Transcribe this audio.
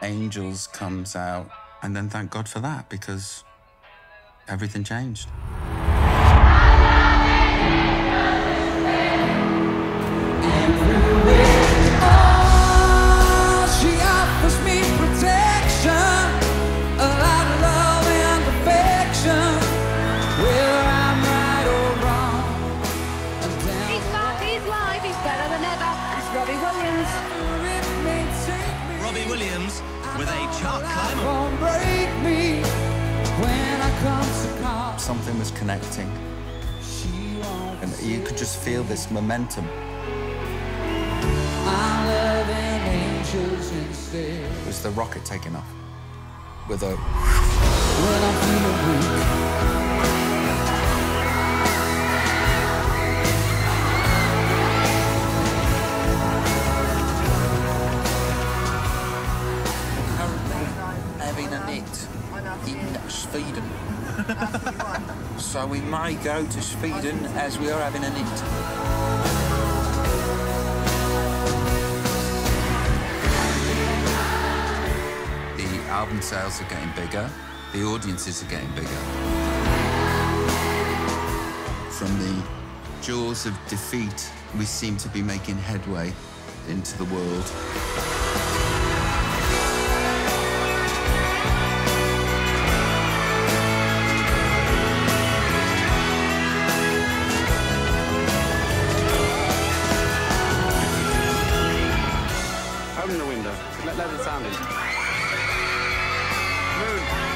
Angels comes out, and then thank God for that because everything changed. She offers me protection, a lot of love and affection. Whether I'm right or wrong, and down He's back, he's live, he's better than ever. It's Robbie Williams. Robbie Williams with a chart climber. won't break me when I come to call. Something was connecting, and you could just feel this momentum. I'm loving angels instead. It was the rocket taking off with a Sweden. so we may go to Sweden as we are having a net. The album sales are getting bigger, the audiences are getting bigger. From the jaws of defeat, we seem to be making headway into the world. as it sounded. Moon.